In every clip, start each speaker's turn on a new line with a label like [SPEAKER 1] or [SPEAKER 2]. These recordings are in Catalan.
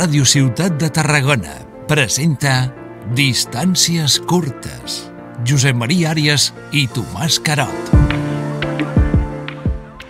[SPEAKER 1] Ràdio Ciutat de Tarragona presenta Distàncies curtes. Josep Maria Àrias i Tomàs Carot.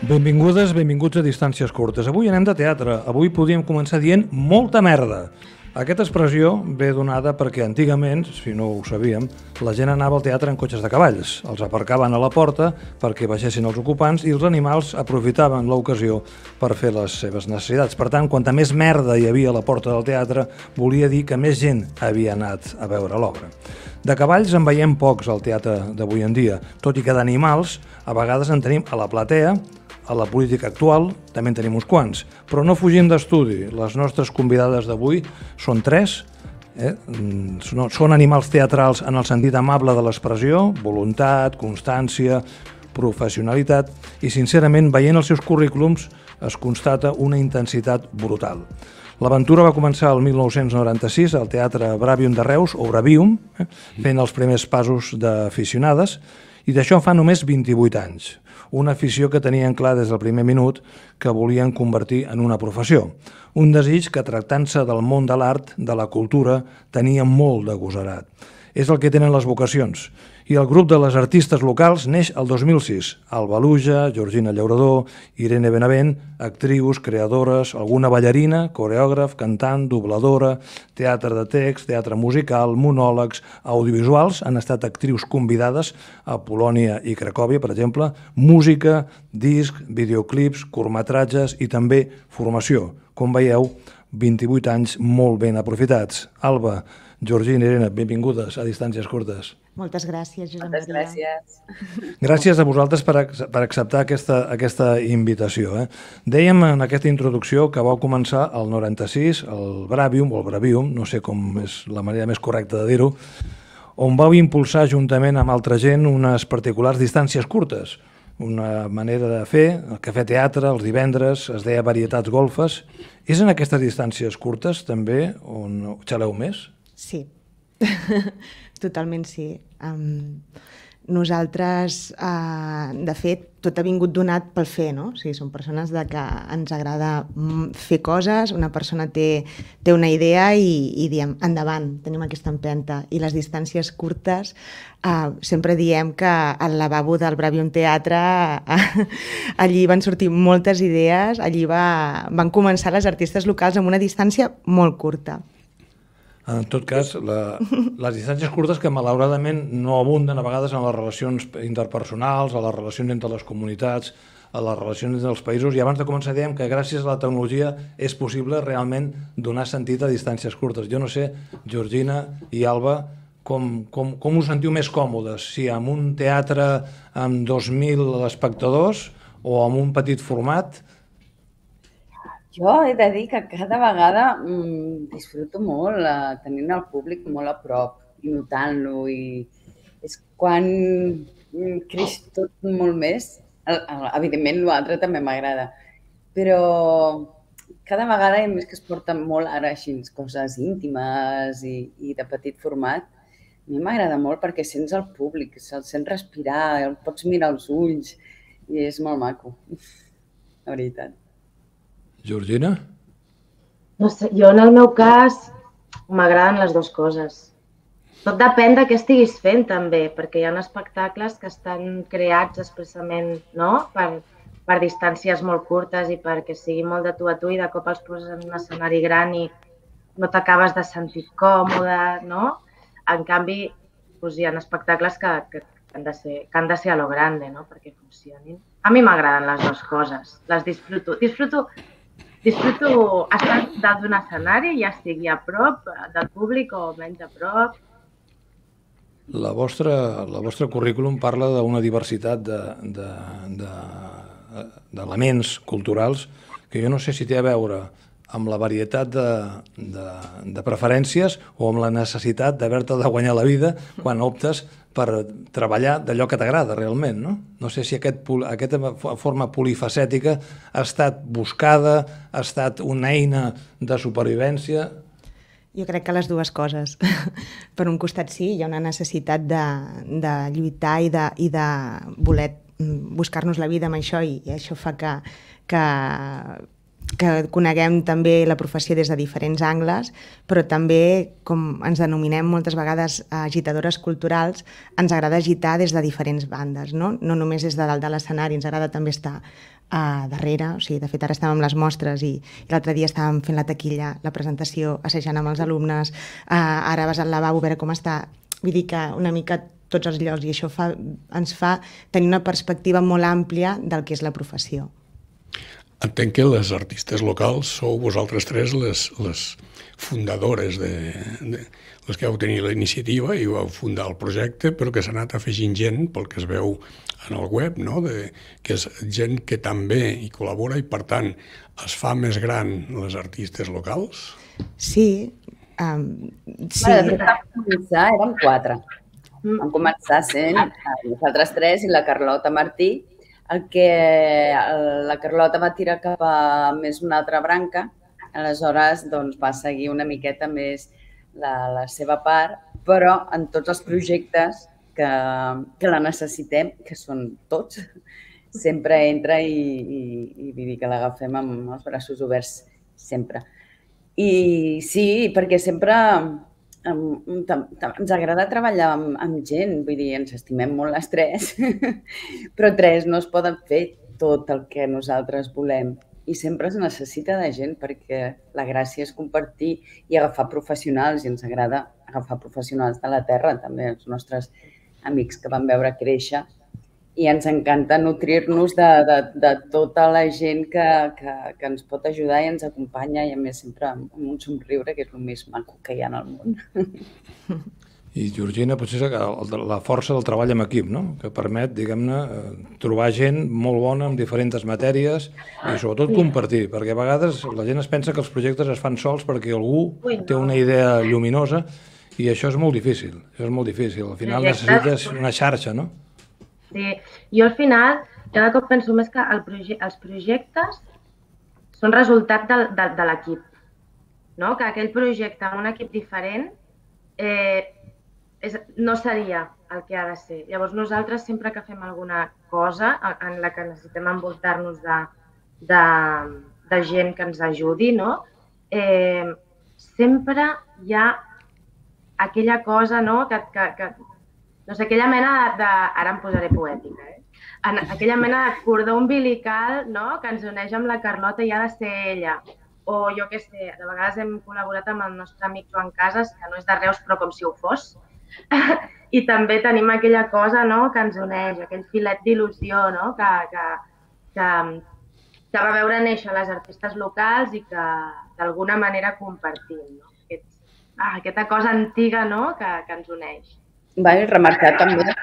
[SPEAKER 2] Benvingudes, benvinguts a Distàncies curtes. Avui anem de teatre. Avui podríem començar dient molta merda. Aquesta expressió ve donada perquè antigament, si no ho sabíem, la gent anava al teatre en cotxes de cavalls. Els aparcaven a la porta perquè baixessin els ocupants i els animals aprofitaven l'ocasió per fer les seves necessitats. Per tant, quanta més merda hi havia a la porta del teatre, volia dir que més gent havia anat a veure l'obra. De cavalls en veiem pocs al teatre d'avui en dia, tot i que d'animals a vegades en tenim a la platea, a la política actual també en tenim uns quants, però no fugim d'estudi. Les nostres convidades d'avui són tres, eh? són animals teatrals en el sentit amable de l'expressió, voluntat, constància, professionalitat, i sincerament, veient els seus currículums, es constata una intensitat brutal. L'aventura va començar el 1996 al Teatre Bravium de Reus, o Bravium, eh? fent els primers passos d'aficionades, i d'això fa només 28 anys una afició que tenien clar des del primer minut que volien convertir en una professió. Un desig que, tractant-se del món de l'art, de la cultura, tenia molt de. És el que tenen les vocacions, i el grup de les artistes locals neix el 2006. Alba Luja, Georgina Llaurador, Irene Benavent, actrius, creadores, alguna ballarina, coreògraf, cantant, dobladora, teatre de text, teatre musical, monòlegs, audiovisuals, han estat actrius convidades a Polònia i Cracòvia, per exemple, música, disc, videoclips, curtmetratges i també formació. Com veieu, 28 anys molt ben aprofitats. Alba, Georgina, Irene, benvingudes a Distàncies Curtes.
[SPEAKER 3] Moltes gràcies, Josep
[SPEAKER 4] Moltes
[SPEAKER 3] Maria.
[SPEAKER 4] gràcies.
[SPEAKER 2] Gràcies a vosaltres per, per acceptar aquesta, aquesta invitació. Eh? Dèiem en aquesta introducció que vau començar el 96, el Bravium, o el Bravium, no sé com és la manera més correcta de dir-ho, on vau impulsar juntament amb altra gent unes particulars distàncies curtes, una manera de fer, el cafè teatre, els divendres, es deia varietats golfes. És en aquestes distàncies curtes també on xaleu més?
[SPEAKER 3] Sí, totalment sí. Um, nosaltres, uh, de fet, tot ha vingut donat pel fer, no? O sigui, som persones de que ens agrada mm, fer coses, una persona té, té una idea i, i diem, endavant, tenim aquesta empenta. I les distàncies curtes, uh, sempre diem que al lavabo del Bravium Teatre uh, allí van sortir moltes idees, allí va, van començar les artistes locals amb una distància molt curta.
[SPEAKER 2] En tot cas, la, les distàncies curtes que malauradament no abunden a vegades en les relacions interpersonals, a les relacions entre les comunitats, a les relacions entre els països, i abans de començar dèiem que gràcies a la tecnologia és possible realment donar sentit a distàncies curtes. Jo no sé, Georgina i Alba, com, com, com us sentiu més còmodes? Si amb un teatre amb 2.000 espectadors o amb un petit format,
[SPEAKER 4] jo he de dir que cada vegada mmm, disfruto molt eh, tenint el públic molt a prop i notant-lo i és quan mm, creix tot molt més. Evidentment, l'altre també m'agrada, però cada vegada ha més que es porten molt ara així coses íntimes i, i de petit format. A mi m'agrada molt perquè sents el públic, se'l sent respirar, el pots mirar als ulls i és molt maco, la veritat.
[SPEAKER 2] Georgina?
[SPEAKER 5] No sé, jo en el meu cas m'agraden les dues coses. Tot depèn de què estiguis fent també, perquè hi ha espectacles que estan creats expressament no? per, per distàncies molt curtes i perquè sigui molt de tu a tu i de cop els poses en un escenari gran i no t'acabes de sentir còmode, no? En canvi, doncs hi ha espectacles que, que, han de ser, que han de ser a lo grande, no? perquè funcionin. A mi m'agraden les dues coses, les disfruto. Disfruto disfruto estar dalt d'un escenari, ja estigui a prop del públic o menys a prop.
[SPEAKER 2] La vostra, la vostra currículum parla d'una diversitat d'elements de, de, de culturals que jo no sé si té a veure amb la varietat de, de, de preferències o amb la necessitat d'haver-te de guanyar la vida quan optes per treballar d'allò que t'agrada realment, no? No sé si aquest, aquesta forma polifacètica ha estat buscada, ha estat una eina de supervivència...
[SPEAKER 3] Jo crec que les dues coses. per un costat sí, hi ha una necessitat de, de lluitar i de, i de voler mm, buscar-nos la vida amb això i, i això fa que, que que coneguem també la professió des de diferents angles, però també, com ens denominem moltes vegades agitadores culturals, ens agrada agitar des de diferents bandes, no, no només des de dalt de l'escenari, ens agrada també estar a darrere, o sigui, de fet ara estàvem amb les mostres i, i l'altre dia estàvem fent la taquilla, la presentació, assajant amb els alumnes, uh, ara vas al lavabo a veure com està, vull dir que una mica tots els llocs i això fa, ens fa tenir una perspectiva molt àmplia del que és la professió.
[SPEAKER 6] Entenc que les artistes locals sou vosaltres tres les, les fundadores de, de les que heu tenir la iniciativa i vau fundar el projecte, però que s'ha anat afegint gent pel que es veu en el web, no? de, que és gent que també hi col·labora i, per tant, es fa més gran les artistes locals?
[SPEAKER 3] Sí, um, sí.
[SPEAKER 4] Bueno, de començar, érem quatre. Vam començar sent nosaltres tres i la Carlota Martí, el que la Carlota va tirar cap a més una altra branca, aleshores doncs, va seguir una miqueta més la, la seva part, però en tots els projectes que, que la necessitem, que són tots, sempre entra i, i, i vull dir que l'agafem amb els braços oberts sempre. I sí, perquè sempre um, ens agrada treballar amb, amb gent, vull dir, ens estimem molt les tres, però tres no es poden fer tot el que nosaltres volem. I sempre es necessita de gent perquè la gràcia és compartir i agafar professionals i ens agrada agafar professionals de la terra, també els nostres amics que vam veure créixer i ens encanta nutrir-nos de, de, de tota la gent que, que, que ens pot ajudar i ens acompanya i a més sempre amb un somriure que és el més maco que hi ha en el món.
[SPEAKER 2] I Georgina, potser és la força del treball en equip, no? que permet, diguem-ne, eh, trobar gent molt bona en diferents matèries i sobretot compartir, perquè a vegades la gent es pensa que els projectes es fan sols perquè algú té una idea lluminosa i això és molt difícil, això és molt difícil. Al final necessites una xarxa, no?
[SPEAKER 5] Sí, jo al final cada cop penso més que el proje els projectes són resultat de, de, de l'equip, no? Que aquell projecte amb un equip diferent eh, és, no seria el que ha de ser. Llavors nosaltres sempre que fem alguna cosa en la que necessitem envoltar-nos de, de, de gent que ens ajudi, no? Eh, sempre hi ha aquella cosa, no?, que, que, que sé, aquella mena de... Ara em posaré poètica, eh? En aquella mena de cordó umbilical no? que ens uneix amb la Carlota i ha de ser ella. O jo què sé, de vegades hem col·laborat amb el nostre amic Joan Casas, que no és de Reus però com si ho fos. I també tenim aquella cosa no? que ens uneix, aquell filet d'il·lusió no? que, que, que, que va veure néixer les artistes locals i que d'alguna manera compartim. No? ah, aquesta cosa antiga no? que, que ens uneix.
[SPEAKER 4] Va, remarcar també,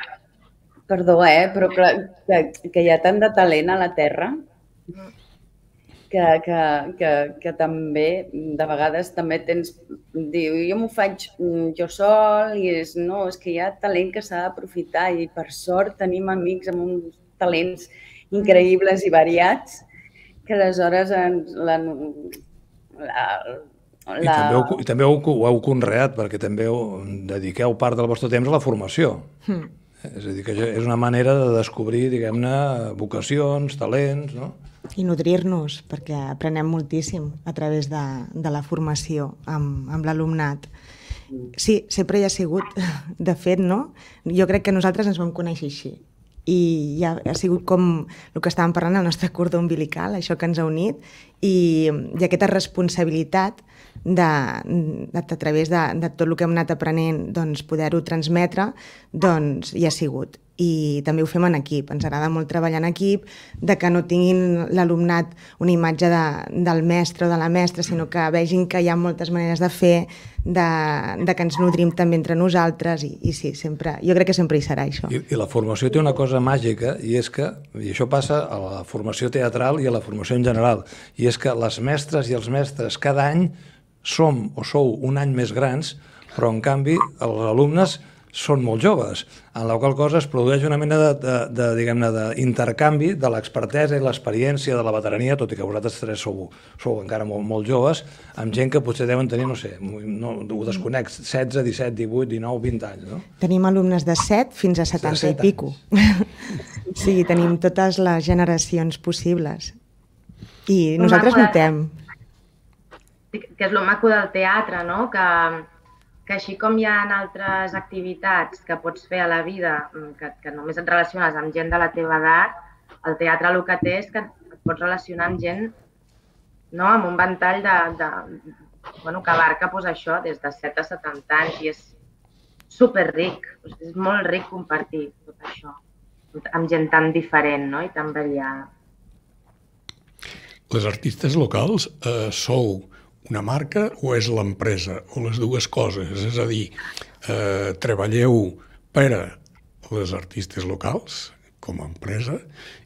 [SPEAKER 4] perdó, eh, però que, que, que hi ha tant de talent a la Terra que, que, que, que també, de vegades, també tens... Diu, jo m'ho faig jo sol i és, no, és que hi ha talent que s'ha d'aprofitar i per sort tenim amics amb uns talents increïbles i variats que aleshores ens, la, la,
[SPEAKER 2] la... I també, ho, i també ho, ho heu conreat, perquè també ho, dediqueu part del vostre temps a la formació. Mm. És a dir, que és una manera de descobrir, diguem-ne, vocacions, talents, no?
[SPEAKER 3] I nodrir-nos, perquè aprenem moltíssim a través de, de la formació amb, amb l'alumnat. Sí, sempre hi ha sigut, de fet, no? Jo crec que nosaltres ens vam conèixer així. I ja ha sigut com el que estàvem parlant, el nostre cordó umbilical, això que ens ha unit, i, i aquesta responsabilitat de, de, a través de, de tot el que hem anat aprenent doncs, poder-ho transmetre, doncs hi ha sigut. I també ho fem en equip. Ens agrada molt treballar en equip, de que no tinguin l'alumnat una imatge de, del mestre o de la mestra, sinó que vegin que hi ha moltes maneres de fer, de, de que ens nodrim també entre nosaltres i, i sí, sempre, jo crec que sempre hi serà això.
[SPEAKER 2] I, I la formació té una cosa màgica i és que, i això passa a la formació teatral i a la formació en general, i és que les mestres i els mestres cada any som o sou un any més grans, però en canvi els alumnes són molt joves, en la qual cosa es produeix una mena de, de, de diguem-ne, d'intercanvi de l'expertesa i l'experiència de la veterania, tot i que vosaltres tres sou, sou encara molt, molt joves, amb gent que potser deuen tenir, no sé, no, ho desconec, 16, 17, 18, 19, 20 anys, no?
[SPEAKER 3] Tenim alumnes de 7 fins a 70 i pico. sí, tenim totes les generacions possibles. I nosaltres notem.
[SPEAKER 5] Que és lo maco del teatre, no? Que, que així com hi ha altres activitats que pots fer a la vida, mm, que, que només et relaciones amb gent de la teva edat, el teatre el que té és que et pots relacionar amb gent no? amb un ventall de, de, bueno, que abarca pues, això des de 7 a 70 anys i és superric, és molt ric compartir tot això amb gent tan diferent no? i tan variada.
[SPEAKER 6] Les artistes locals eh, sou una marca o és l'empresa, o les dues coses? És a dir, eh, treballeu per a les artistes locals com a empresa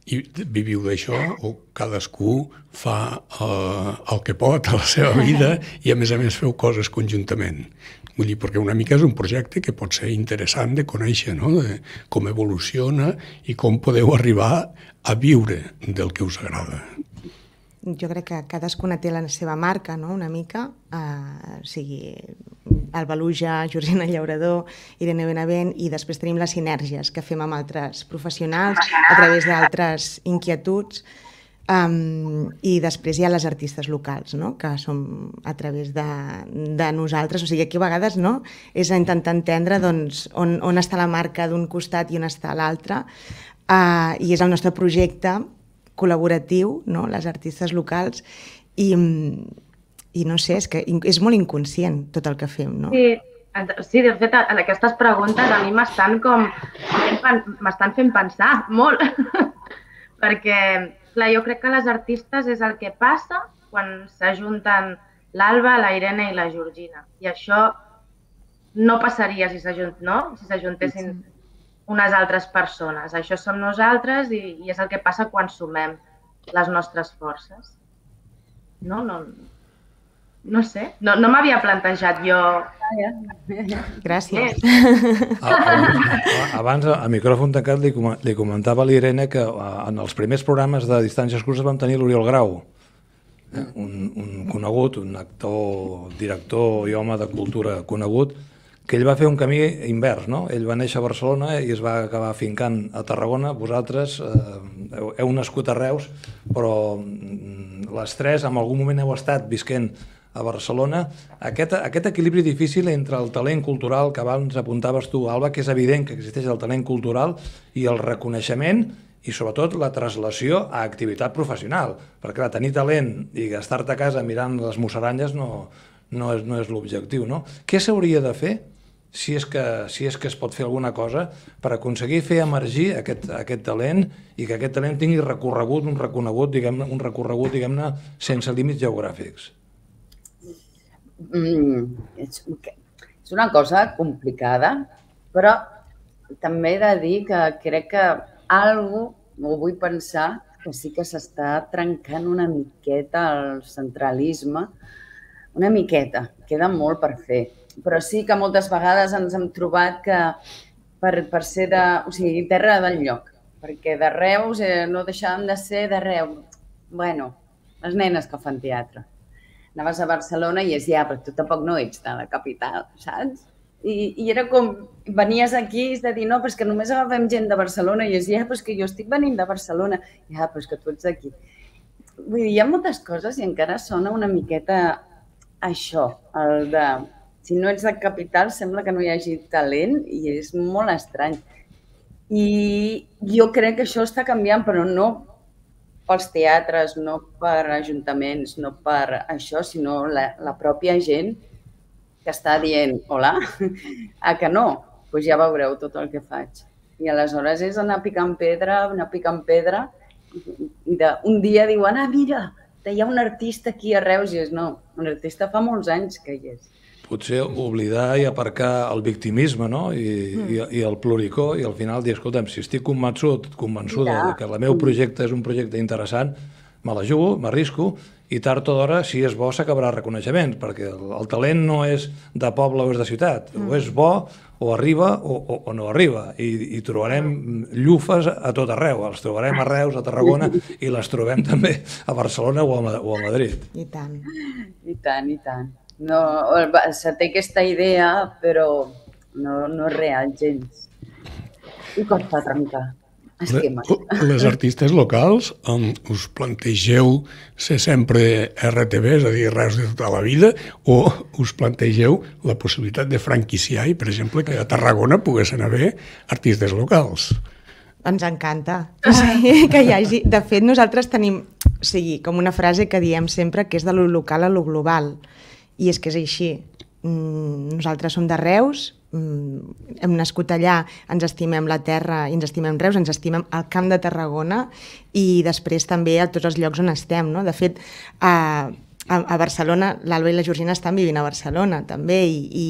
[SPEAKER 6] i viviu d'això o cadascú fa eh, el que pot a la seva vida i a més a més feu coses conjuntament. Vull dir, perquè una mica és un projecte que pot ser interessant de conèixer, no? de com evoluciona i com podeu arribar a viure del que us agrada.
[SPEAKER 3] Jo crec que cadascuna té la seva marca, no?, una mica, eh, o sigui, Alba Luja, Georgina Llaurador, Irene Benavent, i després tenim les sinergies que fem amb altres professionals a través d'altres inquietuds, um, i després hi ha les artistes locals, no?, que som a través de, de nosaltres, o sigui, aquí a vegades, no?, és intentar entendre, doncs, on, on està la marca d'un costat i on està l'altre, uh, i és el nostre projecte col·laboratiu, no? les artistes locals, i, i no sé, és que és molt inconscient tot el que fem, no?
[SPEAKER 5] Sí, sí de fet, en aquestes preguntes a mi m'estan com... m'estan fent pensar molt, perquè, clar, jo crec que les artistes és el que passa quan s'ajunten l'Alba, la Irene i la Georgina. I això no passaria si s'ajunt, no? si s'ajuntessin unes altres persones. Això som nosaltres i, i és el que passa quan sumem les nostres forces. No, no, no sé, no, no m'havia plantejat jo...
[SPEAKER 3] Gràcies.
[SPEAKER 2] A- a- Abans, a micròfon tancat, li, com- li comentava a l'Irene que en els primers programes de distàncies curtes vam tenir l'Oriol Grau, eh, un, un conegut, un actor, director i home de cultura conegut, que ell va fer un camí invers, no? Ell va néixer a Barcelona i es va acabar fincant a Tarragona. Vosaltres eh, heu, heu nascut a Reus, però mm, les tres en algun moment heu estat visquent a Barcelona. Aquest, aquest equilibri difícil entre el talent cultural que abans apuntaves tu, Alba, que és evident que existeix el talent cultural i el reconeixement i sobretot la traslació a activitat professional. Perquè clar, tenir talent i gastar-te a casa mirant les musaranyes no, no és, no és l'objectiu. No? Què s'hauria de fer si és, que, si és que es pot fer alguna cosa per aconseguir fer emergir aquest, aquest talent i que aquest talent tingui recorregut, un reconegut, diguem un recorregut, diguem-ne, sense límits geogràfics.
[SPEAKER 4] Mm, és, és una cosa complicada, però també he de dir que crec que algo, ho vull pensar, que sí que s'està trencant una miqueta el centralisme, una miqueta, queda molt per fer. Però sí que moltes vegades ens hem trobat que per, per ser de, o sigui, terra del lloc, perquè de Reus eh, no deixàvem de ser de Reus. Bueno, les nenes que fan teatre anaves a Barcelona i és ja, però tu tampoc no ets de la capital, saps? I, i era com, venies aquí i de dir, no, però és que només agafem gent de Barcelona i és, ja, però és que jo estic venint de Barcelona, ja, però és que tu ets d'aquí. Vull dir, hi ha moltes coses i encara sona una miqueta això, el de, si no ets de capital sembla que no hi hagi talent i és molt estrany. I jo crec que això està canviant, però no pels teatres, no per ajuntaments, no per això, sinó la, la pròpia gent que està dient, hola, a que no? Doncs pues ja veureu tot el que faig. I aleshores és anar picant pedra, anar picant pedra, i de, un dia diuen, ah, mira, hi ha un artista aquí a Reus, i és, no, un artista fa molts anys que hi és.
[SPEAKER 2] Potser oblidar i aparcar el victimisme no? I, mm. i, i el pluricó i al final dir, escolta'm, si estic convençut, convençuda
[SPEAKER 4] Ja.
[SPEAKER 2] de que el meu projecte és un projecte interessant, me la jugo, m'arrisco, i tard o d'hora, si és bo, s'acabarà reconeixement, perquè el, el talent no és de poble o és de ciutat, mm. o és bo, o arriba o, o, o no arriba, i, i trobarem llufes a tot arreu, els trobarem a Reus, a Tarragona, i les trobem també a Barcelona o a, o a Madrid.
[SPEAKER 3] I tant.
[SPEAKER 4] I tant, i tant. No, se té aquesta idea, però no, no és real gens. I costa trencar. esquemes.
[SPEAKER 6] Les artistes locals um, us plantegeu ser sempre RTV, és a dir, res de tota la vida, o us plantegeu la possibilitat de franquiciar i, per exemple, que a Tarragona poguessin haver artistes locals?
[SPEAKER 3] Ens encanta. Sí, que hi hagi... De fet, nosaltres tenim, o sigui, com una frase que diem sempre, que és de lo local a lo global. I és que és així. Mm, Nosaltres som de Reus, mm, hem nascut allà, ens estimem la terra i ens estimem Reus, ens estimem el camp de Tarragona i després també a tots els llocs on estem. No? De fet, a, a, a Barcelona, l'Alba i la Georgina estan vivint a Barcelona també i, i,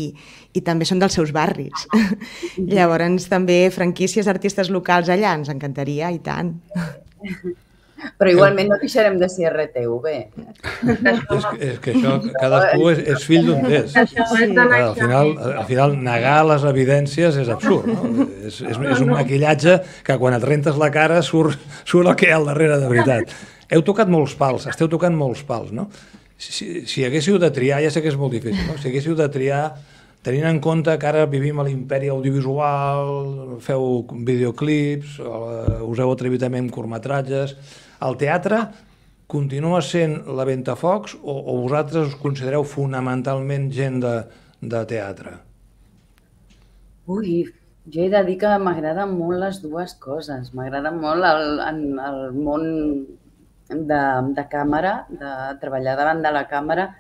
[SPEAKER 3] i també són dels seus barris. Llavors també franquícies artistes locals allà ens encantaria i tant.
[SPEAKER 4] Però igualment no deixarem de ser RTV.
[SPEAKER 2] És, que- és que això, cadascú és, és fill d'un des.
[SPEAKER 5] De
[SPEAKER 2] Al final, al final, negar les evidències és absurd. No? És, és, és un maquillatge que quan et rentes la cara surt, surt el que hi ha al darrere de veritat. Heu tocat molts pals, esteu tocant molts pals, no? Si, si, si haguéssiu de triar, ja sé que és molt difícil, no? si haguéssiu de triar tenint en compte que ara vivim a l'imperi audiovisual, feu videoclips, eh, us heu atrevit també amb curtmetratges, el teatre continua sent la Ventafocs o, o vosaltres us considereu fonamentalment gent de, de teatre?
[SPEAKER 4] Ui, jo he de dir que m'agraden molt les dues coses. M'agrada molt el, el, món de, de càmera, de treballar davant de la càmera.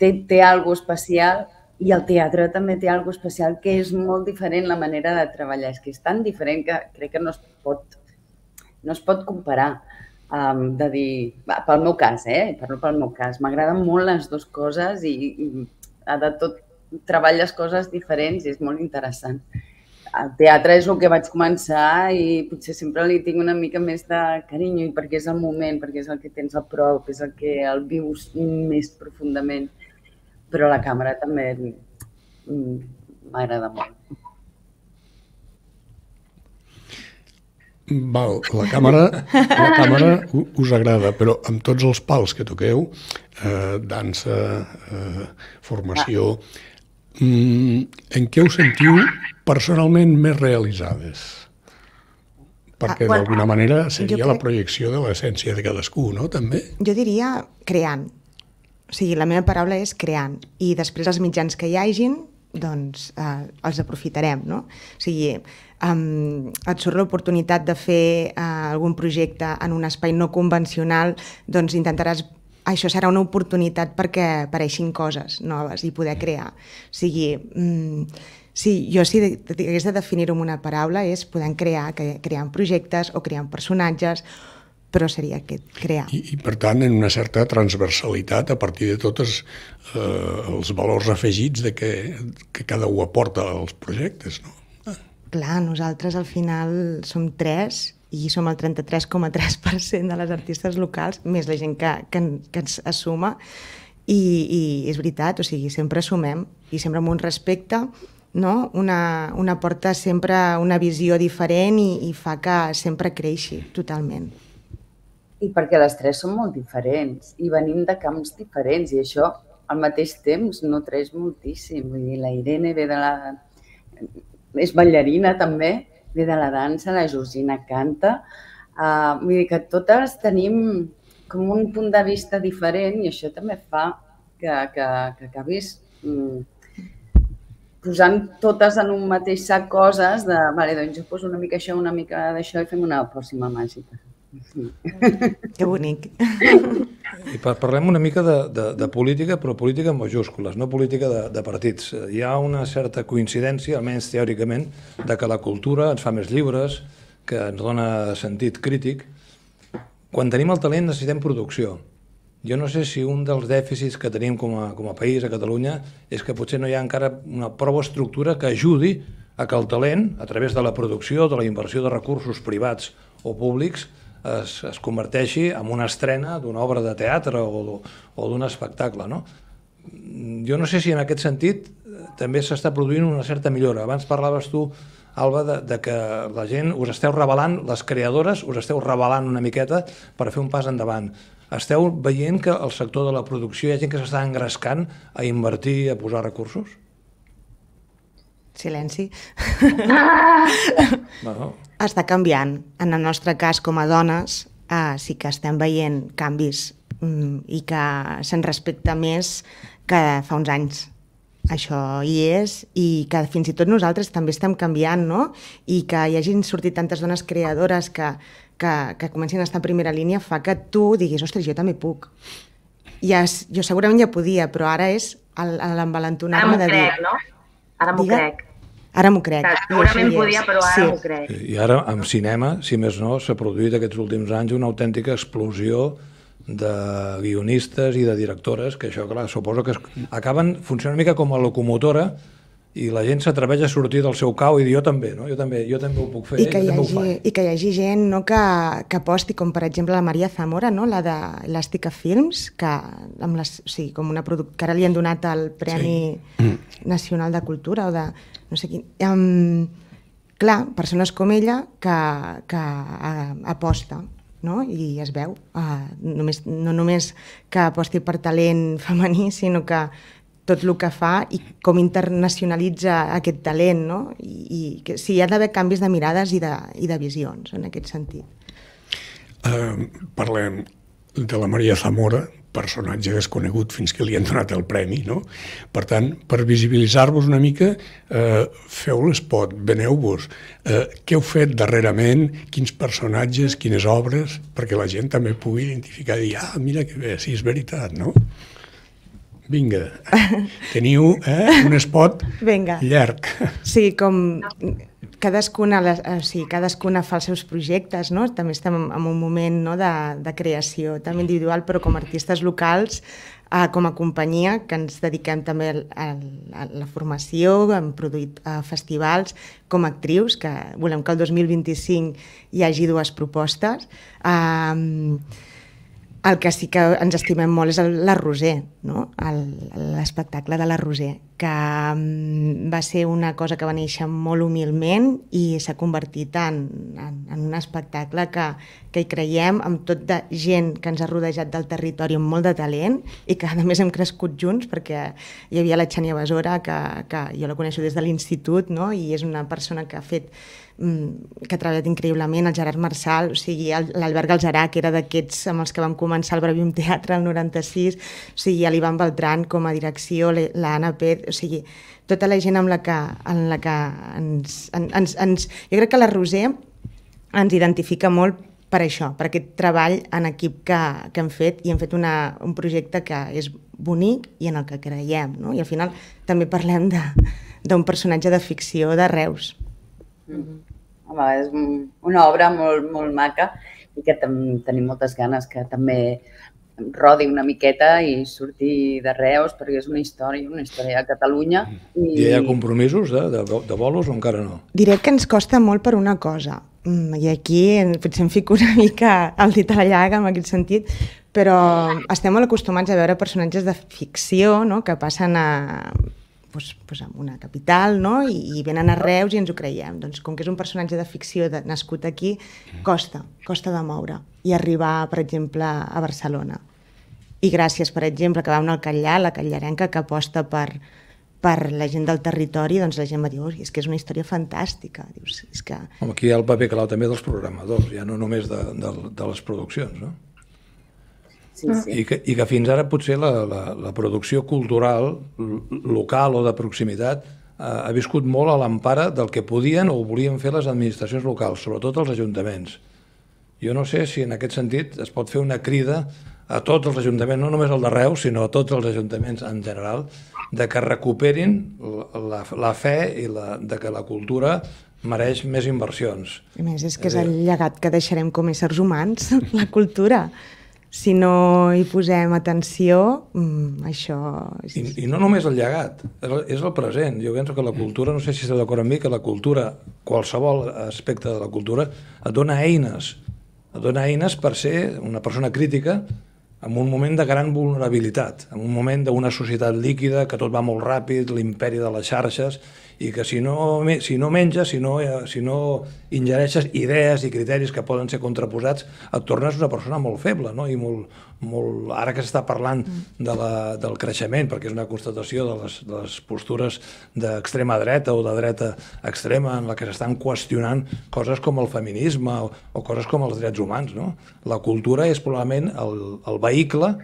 [SPEAKER 4] Té, té alguna especial i el teatre també té alguna especial que és molt diferent la manera de treballar. És que és tan diferent que crec que no es pot, no es pot comparar. Um, de dir, va, pel meu cas, eh? Parlo pel meu cas. M'agraden molt les dues coses i, i de tot treballes coses diferents i és molt interessant. El teatre és el que vaig començar i potser sempre li tinc una mica més de carinyo i perquè és el moment, perquè és el que tens a prop, és el que el vius més profundament. Però la càmera també mm, m'agrada molt.
[SPEAKER 6] Val, la càmera, la càmera us agrada, però amb tots els pals que toqueu, eh, dansa, eh, formació, mm, en què us sentiu personalment més realitzades? Perquè
[SPEAKER 3] Ah, bueno,
[SPEAKER 6] d'alguna manera seria
[SPEAKER 3] jo
[SPEAKER 6] la
[SPEAKER 3] crec-
[SPEAKER 6] projecció de l'essència de cadascú, no? També?
[SPEAKER 3] Jo diria creant. O sigui, la meva paraula és creant. I després els mitjans que hi hagin, doncs eh, els aprofitarem, no? O sigui, um, et surt l'oportunitat de fer uh, algun projecte en un espai no convencional, doncs intentaràs això serà una oportunitat perquè apareixin coses noves i poder crear. O sigui, mm, sí, jo si hagués de definir-ho amb una paraula és podem crear, creant projectes o creant personatges, però seria aquest, crear.
[SPEAKER 6] I, I, per tant, en una certa transversalitat a partir de tots eh, els valors afegits de que, que cada un aporta als projectes, no?
[SPEAKER 3] Clar, nosaltres al final som tres i som el 33,3% de les artistes locals, més la gent que, que, que ens assuma, i, i és veritat, o sigui, sempre assumem, i sempre amb un respecte, no? una, una porta sempre una visió diferent i, i fa que sempre creixi totalment.
[SPEAKER 4] I perquè les tres són molt diferents i venim de camps diferents i això al mateix temps no treix moltíssim. Vull dir, la Irene ve de la... és ballarina també, ve de la dansa, la Georgina canta. Uh, vull dir que totes tenim com un punt de vista diferent i això també fa que, que, que acabis mm, posant totes en un mateix sac coses de, vale, doncs jo poso una mica això, una mica d'això i fem una pòssima màgica.
[SPEAKER 3] Que bonic.
[SPEAKER 2] I par parlem una mica de, de, de política, però política en majúscules, no política de, de partits. Hi ha una certa coincidència, almenys teòricament, de que la cultura ens fa més lliures, que ens dona sentit crític. Quan tenim el talent necessitem producció. Jo no sé si un dels dèficits que tenim com a, com a país, a Catalunya, és que potser no hi ha encara una prou estructura que ajudi a que el talent, a través de la producció, de la inversió de recursos privats o públics, es, es converteixi en una estrena d'una obra de teatre o, o d'un espectacle. No? Jo no sé si en aquest sentit eh, també s'està produint una certa millora. Abans parlaves tu, Alba, de, de que la gent us esteu revelant, les creadores us esteu revelant una miqueta per fer un pas endavant. Esteu veient que el sector de la producció hi ha gent que s'està engrescant a invertir, a posar recursos?
[SPEAKER 3] Silenci,
[SPEAKER 5] Ah!
[SPEAKER 2] Bueno,
[SPEAKER 3] està canviant. En el nostre cas, com a dones, eh, sí que estem veient canvis mm, i que se'n respecta més que fa uns anys. Això hi és i que fins i tot nosaltres també estem canviant, no? I que hi hagin sortit tantes dones creadores que, que, que comencin a estar en primera línia fa que tu diguis, ostres, jo també puc. Ja, es- jo segurament ja podia, però ara és
[SPEAKER 5] Ara
[SPEAKER 3] l'envalentonar-me
[SPEAKER 5] m'ho
[SPEAKER 3] de dir...
[SPEAKER 5] crec, no? Ara m'ho crec.
[SPEAKER 3] Ara m'ho crec.
[SPEAKER 5] Segurament podia, però ara
[SPEAKER 3] sí.
[SPEAKER 5] m'ho crec.
[SPEAKER 2] I ara, amb cinema, si més no, s'ha produït aquests últims anys una autèntica explosió de guionistes i de directores, que això, clar, suposo que es, acaben funcionant una mica com a locomotora i la gent s'atreveix a sortir del seu cau i dir jo també, no? Jo també, jo també ho puc fer,
[SPEAKER 3] I que, hi hagi. I que hi hagi gent no, que, que aposti, com per exemple la Maria Zamora, no, la d'Elàstica Films, que, amb les, o sigui, com una produc... que ara li han donat el Premi sí. Nacional de Cultura o de no sé quin... Um, clar, persones com ella que, que uh, aposta no? i es veu, uh, només, no només que aposti per talent femení, sinó que tot el que fa i com internacionalitza aquest talent, no? I, i que sí, hi ha d'haver canvis de mirades i de, i de visions en aquest sentit.
[SPEAKER 6] Eh, parlem de la Maria Zamora, personatge desconegut fins que li han donat el premi, no? Per tant, per visibilitzar-vos una mica, eh, feu l'espot, veneu-vos. Eh, què heu fet darrerament? Quins personatges, quines obres? Perquè la gent també pugui identificar i dir, ah, mira que bé, sí, és veritat, no? Vinga, teniu eh, un espot
[SPEAKER 3] Vinga.
[SPEAKER 6] llarg.
[SPEAKER 3] Sí, com cadascuna, les, o sigui, cadascuna fa els seus projectes, no? també estem en un moment no, de, de creació, també individual, però com a artistes locals, eh, com a companyia, que ens dediquem també al, a la formació, hem produït eh, festivals, com a actrius, que volem que el 2025 hi hagi dues propostes. Eh, el que sí que ens estimem molt és el, la Roser, no? L'espectacle de la Roser, que mm, va ser una cosa que va néixer molt humilment i s'ha convertit en, en, en un espectacle que, que hi creiem amb tot de gent que ens ha rodejat del territori amb molt de talent i que a més hem crescut junts perquè hi havia la Xènia Besora que, que jo la coneixo des de l'institut no? i és una persona que ha fet que ha treballat increïblement, el Gerard Marçal, o sigui, l'Albert Galzerà, que era d'aquests amb els que vam començar el Brevium Teatre el 96, o sigui, l'Ivan Beltran com a direcció, l'Anna Pet, o sigui, tota la gent amb la que, en la que ens, en, ens, ens... Jo crec que la Roser ens identifica molt per això, per aquest treball en equip que, que hem fet i hem fet una, un projecte que és bonic i en el que creiem, no? I al final també parlem d'un personatge de ficció de Reus,
[SPEAKER 4] Home, és un- una obra molt, molt maca i que tenim moltes ganes que també rodi una miqueta i surti de Reus, perquè és una història, una història de Catalunya. I,
[SPEAKER 2] I hi ha compromisos de, de, de bolos o encara no?
[SPEAKER 3] Diré que ens costa molt per una cosa, mm, i aquí en- potser em fico una mica el dit a la llaga en aquest sentit, però estem molt acostumats a veure personatges de ficció no? que passen a pues, pues, a una capital no? I, i venen a Reus i ens ho creiem. Doncs com que és un personatge de ficció de, nascut aquí, costa, costa de moure i arribar, per exemple, a Barcelona. I gràcies, per exemple, que va una al Catllà, la catllarenca que aposta per, per la gent del territori, doncs la gent va dir, "Ui, és que és una història fantàstica. Dius, és que...
[SPEAKER 2] Home, aquí hi ha el paper clau també dels programadors, ja no només de, de, de les produccions, no?
[SPEAKER 4] Sí, sí.
[SPEAKER 2] I que, I que fins ara potser la, la, la producció cultural local o de proximitat eh, ha viscut molt a l'empara del que podien o volien fer les administracions locals, sobretot els ajuntaments. Jo no sé si en aquest sentit es pot fer una crida a tots els ajuntaments, no només el de Reus, sinó a tots els ajuntaments en general, de que recuperin la, la, la fe i la, de que la cultura mereix més inversions.
[SPEAKER 3] A més, és que és el llegat que deixarem com a éssers humans, la cultura. Si no hi posem atenció, mm, això...
[SPEAKER 2] I, I no només el llegat, és el, és el present. Jo penso que la cultura, no sé si esteu d'acord amb mi, que la cultura, qualsevol aspecte de la cultura, et dona eines. Et dona eines per ser una persona crítica en un moment de gran vulnerabilitat, en un moment d'una societat líquida, que tot va molt ràpid, l'imperi de les xarxes, i que si no, si no menges, si no, eh, si no ingereixes idees i criteris que poden ser contraposats, et tornes una persona molt feble, no? I molt, molt... Ara que s'està parlant de la, del creixement, perquè és una constatació de les, de les postures d'extrema dreta o de dreta extrema en la que s'estan qüestionant coses com el feminisme o, o coses com els drets humans, no? La cultura és probablement el, el vehicle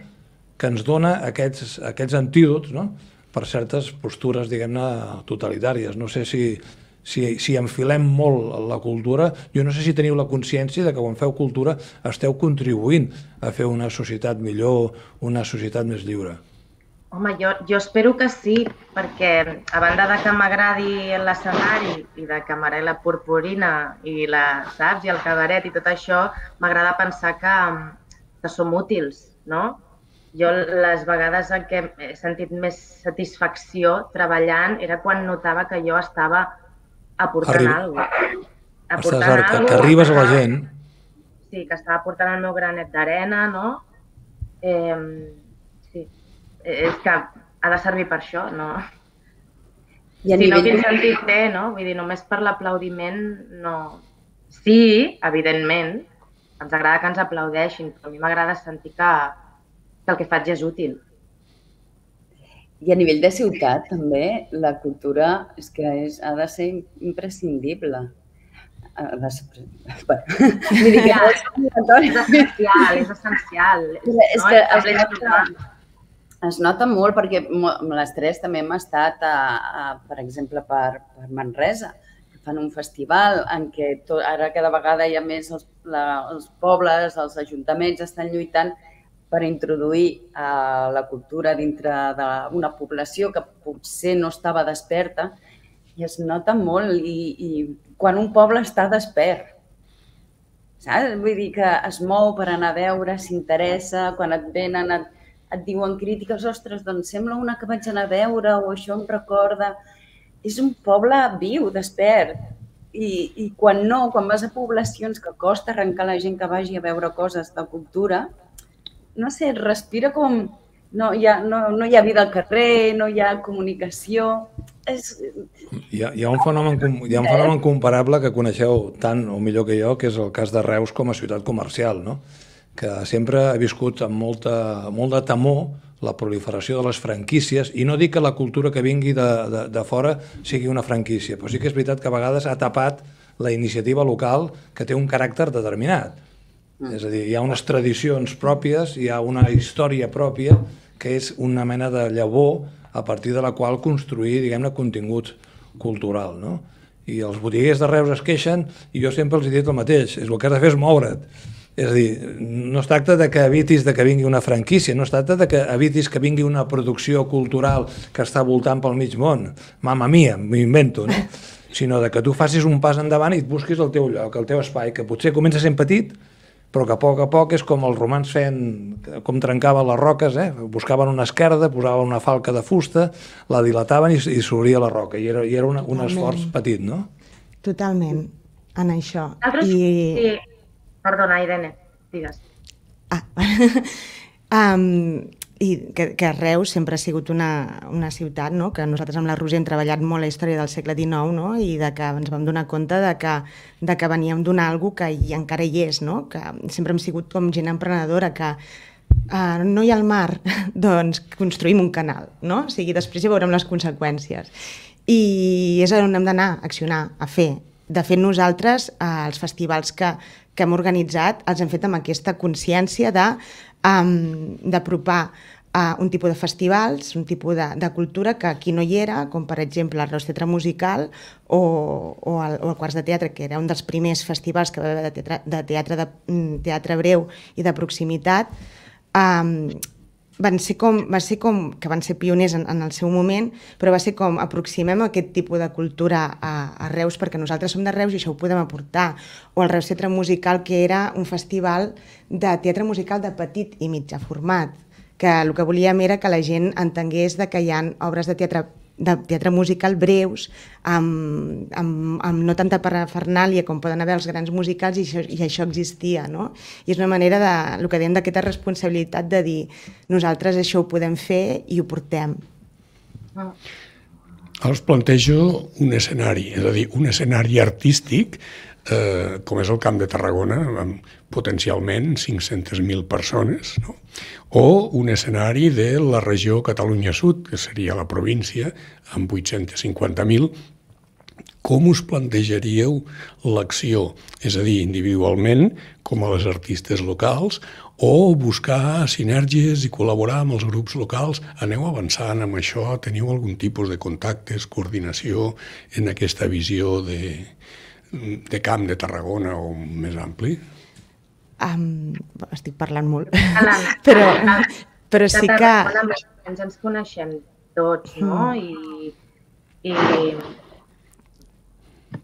[SPEAKER 2] que ens dona aquests, aquests antídots, no?, per certes postures, diguem-ne, totalitàries. No sé si, si, si enfilem molt la cultura, jo no sé si teniu la consciència de que quan feu cultura esteu contribuint a fer una societat millor, una societat més lliure.
[SPEAKER 5] Home, jo, jo espero que sí, perquè a banda de que m'agradi l'escenari i de que m'agradi la purpurina i la, saps, i el cabaret i tot això, m'agrada pensar que, que som útils, no? Jo les vegades en què he sentit més satisfacció treballant era quan notava que jo estava aportant Arriba. alguna cosa.
[SPEAKER 2] Aportant Estàs, que, que arribes a la gent.
[SPEAKER 5] Sí, que estava aportant el meu granet d'arena, no? Eh, sí, és que ha de servir per això, no? I a si nivell... no, quin sentit té, no? Vull dir, només per l'aplaudiment, no... Sí, evidentment, ens agrada que ens aplaudeixin, però a mi m'agrada sentir que, que el que faig és útil.
[SPEAKER 4] I a nivell de ciutat, també, la cultura és que és, ha de ser imprescindible. Ha de ser... Bueno,
[SPEAKER 5] vull dir que és, és essencial, és essencial. És
[SPEAKER 4] no? que es nota, es nota molt perquè les tres també hem estat, a, a, per exemple, per, per Manresa, que fan un festival en què tot, ara cada vegada hi ha més els, la, els pobles, els ajuntaments estan lluitant per introduir eh, la cultura dintre d'una població que potser no estava desperta i es nota molt i, i quan un poble està despert. Saps? Vull dir que es mou per anar a veure, s'interessa, quan et venen, et, et diuen crítiques, ostres, doncs sembla una que vaig anar a veure o això em recorda... És un poble viu, despert. I, I quan no, quan vas a poblacions que costa arrencar la gent que vagi a veure coses de cultura, no sé, respira com... No hi, ha, no, no hi ha vida al carrer, no hi ha comunicació... És...
[SPEAKER 2] Hi ha, hi, ha un fenomen, hi ha un fenomen comparable que coneixeu tant o millor que jo, que és el cas de Reus com a ciutat comercial, no? que sempre ha viscut amb molta, molt de temor la proliferació de les franquícies, i no dic que la cultura que vingui de, de, de fora sigui una franquícia, però sí que és veritat que a vegades ha tapat la iniciativa local que té un caràcter determinat. Mm. És a dir, hi ha unes tradicions pròpies, hi ha una història pròpia, que és una mena de llavor a partir de la qual construir, diguem-ne, contingut cultural, no? I els botiguers de Reus es queixen i jo sempre els he dit el mateix, és el que has de fer és moure't. És a dir, no es tracta de que evitis de que vingui una franquícia, no es tracta de que evitis que vingui una producció cultural que està voltant pel mig món. Mama mia, m'ho invento, no? Sinó de que tu facis un pas endavant i et busquis el teu lloc, el teu espai, que potser comença sent petit, però que a poc a poc és com els romans feien, com trencaven les roques, eh? buscaven una esquerda, posaven una falca de fusta, la dilataven i, i s'obria la roca, i era, i era una, un esforç petit, no?
[SPEAKER 3] Totalment, en això.
[SPEAKER 5] Altres... I... Sí. Perdona, Irene, digues.
[SPEAKER 3] Ah. um, i que, que Reus sempre ha sigut una, una ciutat, no? que nosaltres amb la Roser hem treballat molt la història del segle XIX no? i de que ens vam donar compte de que, de que veníem d'una algo que hi, encara hi és, no? que sempre hem sigut com gent emprenedora, que uh, no hi ha el mar, doncs construïm un canal, no? O sigui, després ja veurem les conseqüències. I és on hem d'anar a accionar, a fer. De fet, nosaltres, uh, els festivals que, que hem organitzat, els hem fet amb aquesta consciència de um, d'apropar a un tipus de festivals, un tipus de, de cultura que aquí no hi era, com per exemple el Reus Teatre Musical o, o, el, o el Quarts de Teatre, que era un dels primers festivals que va haver de teatre de, teatre, de, mm, teatre breu i de proximitat, um, van ser com, va ser com, que van ser pioners en, en el seu moment, però va ser com aproximem aquest tipus de cultura a, a Reus perquè nosaltres som de Reus i això ho podem aportar. O el Reus Teatre Musical, que era un festival de teatre musical de petit i mitjà format que el que volíem era que la gent entengués de que hi ha obres de teatre de teatre musical breus, amb, amb, amb no tanta parafernàlia com poden haver els grans musicals i això, i això existia, no? I és una manera de, el que dèiem d'aquesta responsabilitat de dir nosaltres això ho podem fer i ho portem.
[SPEAKER 6] Ah. Ara us plantejo un escenari, és a dir, un escenari artístic eh, com és el Camp de Tarragona, amb potencialment 500.000 persones, no? o un escenari de la regió Catalunya Sud, que seria la província, amb 850.000, com us plantejaríeu l'acció? És a dir, individualment, com a les artistes locals, o buscar sinergies i col·laborar amb els grups locals. Aneu avançant amb això? Teniu algun tipus de contactes, coordinació en aquesta visió de, de camp de Tarragona o més ampli?
[SPEAKER 3] Um, estic parlant molt, però, però sí que...
[SPEAKER 5] Menys ens coneixem tots, no? I, i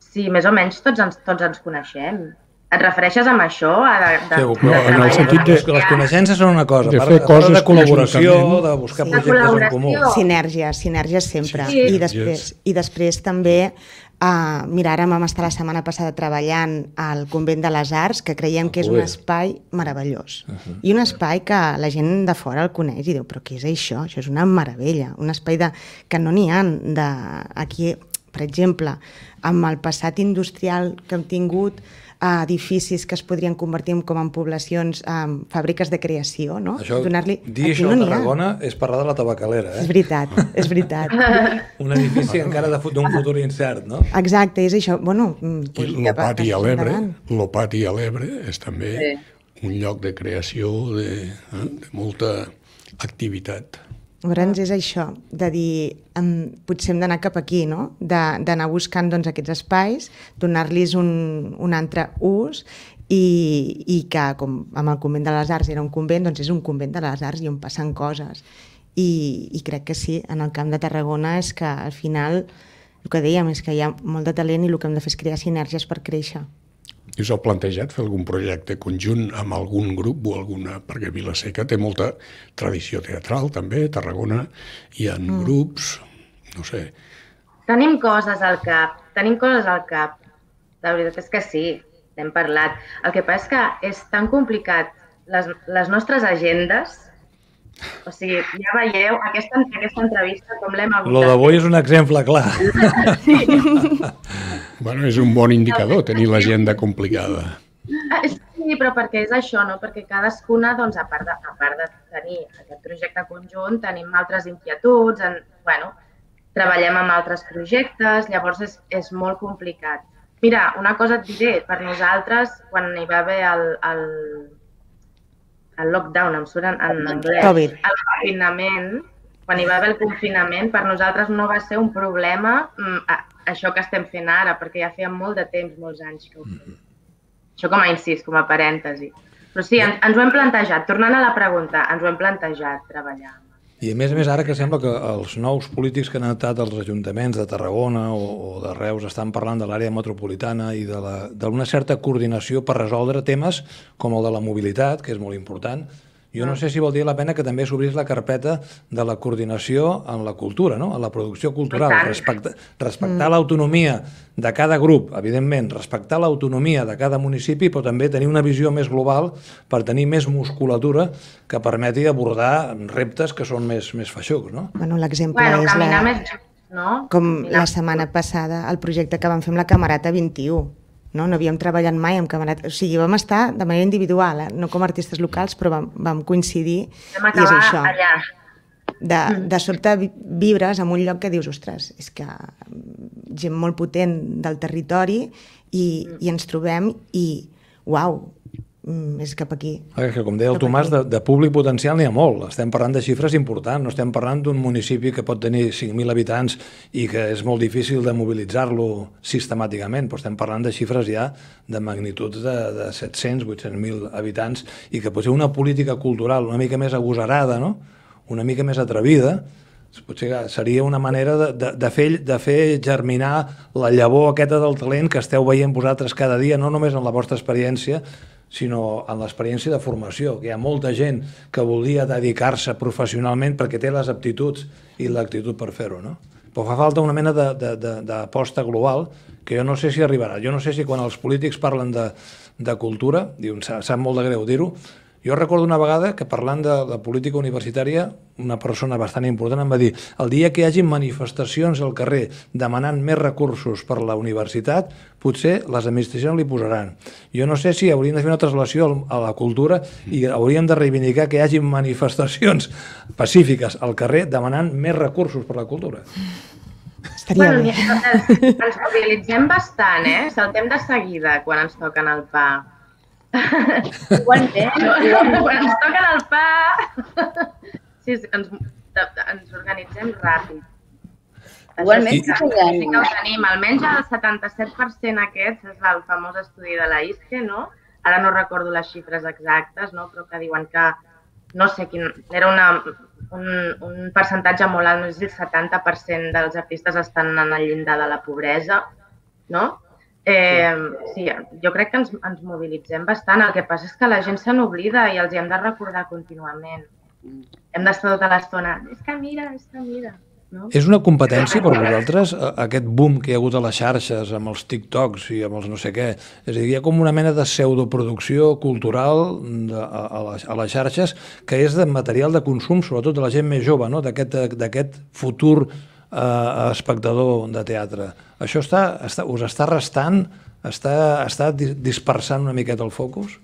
[SPEAKER 5] sí, més o menys tots ens, tots ens coneixem. Et refereixes amb això? A de, de,
[SPEAKER 2] Sí,
[SPEAKER 6] però en el sentit de-
[SPEAKER 2] Que les coneixences són una cosa,
[SPEAKER 6] De fer
[SPEAKER 2] part,
[SPEAKER 6] coses
[SPEAKER 2] de col·laboració, de buscar
[SPEAKER 5] De
[SPEAKER 2] projectes en comú.
[SPEAKER 3] Sinergies, sinergies sempre.
[SPEAKER 5] Sí.
[SPEAKER 3] I, després, I després també, uh, mira, ara vam estar la setmana passada treballant al Convent de les Arts, que creiem que és un espai meravellós. Uh -huh. I un espai que la gent de fora el coneix i diu, però què és això? Això és una meravella. Un espai de, que no n'hi ha de, aquí, per exemple, amb el passat industrial que hem tingut, a edificis que es podrien convertir en, com en poblacions, en fàbriques de creació, no?
[SPEAKER 2] Això,
[SPEAKER 3] Donar-li...
[SPEAKER 2] dir
[SPEAKER 3] aquí
[SPEAKER 2] això
[SPEAKER 3] no
[SPEAKER 2] a. Tarragona és parlar de la tabacalera,
[SPEAKER 3] És
[SPEAKER 2] eh?
[SPEAKER 3] veritat, és veritat.
[SPEAKER 2] Un edifici encara d'un futur incert, no?
[SPEAKER 3] Exacte, és això. Bueno, mm,
[SPEAKER 6] I l'Opati a l'Ebre, l'Opati a l'Ebre és també un lloc de creació de, eh, de molta activitat.
[SPEAKER 3] Llavors és això, de dir, um, potser hem d'anar cap aquí, no? D'anar buscant doncs, aquests espais, donar-los un, un altre ús i, i que, com amb el convent de les arts era un convent, doncs és un convent de les arts i on passen coses. I, i crec que sí, en el Camp de Tarragona és que al final, el que dèiem és que hi ha molt de talent i el que hem de fer és crear sinergies per créixer.
[SPEAKER 6] I us heu plantejat fer algun projecte conjunt amb algun grup o alguna... Perquè Vilaseca té molta tradició teatral, també, Tarragona, hi ha mm. grups, no sé...
[SPEAKER 5] Tenim coses al cap, tenim coses al cap. La veritat és que sí, n'hem parlat. El que passa és que és tan complicat les, les nostres agendes, o sigui, ja veieu aquesta, aquesta entrevista com l'hem hagut
[SPEAKER 2] Lo
[SPEAKER 5] de
[SPEAKER 2] d'avui és un exemple clar.
[SPEAKER 6] Bueno, és un bon indicador tenir l'agenda complicada.
[SPEAKER 5] Ah, Sí, però perquè és això, no? Perquè cadascuna, doncs, a part de, a part de tenir aquest projecte conjunt, tenim altres inquietuds, en, bueno, treballem amb altres projectes, llavors és, és molt complicat. Mira, una cosa et diré, per nosaltres, quan hi va haver el, el, el lockdown, em surt en, en anglès,
[SPEAKER 3] Covid.
[SPEAKER 5] el confinament, quan hi va haver el confinament, per nosaltres no va ser un problema mm, a- això que estem fent ara, perquè ja feia molt de temps, molts anys que ho fem. Això com a incís, com a parèntesi. Però sí, ens, ens ho hem plantejat. Tornant a la pregunta, ens ho hem plantejat, treballar.
[SPEAKER 2] I a més a més, ara que sembla que els nous polítics que han entrat als ajuntaments de Tarragona o, o de Reus estan parlant de l'àrea metropolitana i d'una certa coordinació per resoldre temes com el de la mobilitat, que és molt important, jo no sé si valdria la pena que també s'obrís la carpeta de la coordinació en la cultura, no? en la producció cultural,
[SPEAKER 5] tant.
[SPEAKER 2] respectar, respectar l'autonomia de cada grup, evidentment, respectar l'autonomia de cada municipi, però també tenir una visió més global per tenir més musculatura que permeti abordar reptes que són més, més feixucs, no?
[SPEAKER 3] Bueno, l'exemple
[SPEAKER 5] Bueno,
[SPEAKER 3] és la,
[SPEAKER 5] més no?
[SPEAKER 3] com la setmana passada, el projecte que vam fer amb la Camerata 21. No, no havíem treballat mai amb Camerata... O sigui, vam estar de manera individual, eh? no com a artistes locals, però vam, vam coincidir
[SPEAKER 5] Vam
[SPEAKER 3] i és això.
[SPEAKER 5] allà.
[SPEAKER 3] De, de sobte vi- vibres en un lloc que dius, ostres, és que mm, gent molt potent del territori i, i ens trobem i, uau, mm, és cap aquí.
[SPEAKER 2] Perquè, que, com deia el Tomàs, de, de públic potencial n'hi ha molt. Estem parlant de xifres importants. No estem parlant d'un municipi que pot tenir 5.000 habitants i que és molt difícil de mobilitzar-lo sistemàticament, però estem parlant de xifres ja de magnituds de, de 700, 800.000 habitants i que potser una política cultural una mica més agosarada, no? una mica més atrevida, potser seria una manera de, de, de, fer, de fer germinar la llavor aquesta del talent que esteu veient vosaltres cada dia, no només en la vostra experiència, sinó en l'experiència de formació, que hi ha molta gent que voldria dedicar-se professionalment perquè té les aptituds i l'actitud per fer-ho, no? Però fa falta una mena d'aposta global que jo no sé si arribarà. Jo no sé si quan els polítics parlen de, de cultura, sa- sap molt de greu dir-ho, Jo recordo una vegada que parlant de, de política universitària, una persona bastant important em va dir el dia que hi hagi manifestacions al carrer demanant més recursos per la universitat, potser les administracions li posaran. Jo no sé si hauríem de fer una translació a la cultura i hauríem de reivindicar que hi hagi manifestacions pacífiques al carrer demanant més recursos per la cultura.
[SPEAKER 3] Estaria
[SPEAKER 5] Bueno,
[SPEAKER 3] bé.
[SPEAKER 5] ens mobilitzem bastant, eh? Saltem de seguida quan ens toquen el pa.
[SPEAKER 4] Igualment,
[SPEAKER 5] Quan ens toquen el pa... Sí, sí, ens, ens organitzem ràpid.
[SPEAKER 4] Igualment
[SPEAKER 5] sí,
[SPEAKER 4] sí
[SPEAKER 5] que, sí que ho tenim. Almenys el 77% aquest és el famós estudi de la ISCE, no? Ara no recordo les xifres exactes, no? però que diuen que, no sé quin, era una, un, un percentatge molt alt, no és el 70% dels artistes estan en el llindar de la pobresa, no? Eh, sí, jo crec que ens, ens mobilitzem bastant. El que passa és que la gent se n'oblida i els hi hem de recordar contínuament. Hem d'estar tota l'estona, és que mira, és que mira. No?
[SPEAKER 2] És una competència per vosaltres aquest boom que hi ha hagut a les xarxes amb els TikToks i amb els no sé què? És a dir, hi ha com una mena de pseudoproducció cultural de, a, a, les, a les xarxes que és de material de consum, sobretot de la gent més jove, no? d'aquest d'aquest futur eh, espectador de teatre. Això està, està, us està restant, està, està di- dispersant una miqueta el focus?